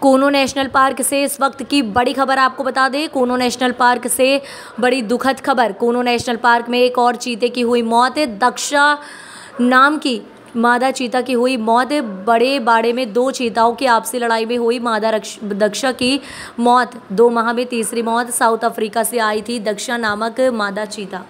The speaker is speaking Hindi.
कोनो नेशनल पार्क से इस वक्त की बड़ी खबर आपको बता दें। कोनो नेशनल पार्क से बड़ी दुखद खबर। कोनो नेशनल पार्क में एक और चीते की हुई मौत। है दक्षा नाम की मादा चीता की हुई मौत। बड़े बाड़े में दो चीताओं की आपसी लड़ाई में हुई मादा दक्षा की मौत। दो माह में तीसरी मौत साउथ अफ्रीका से आई थी। दक्षा नामक मादा चीता।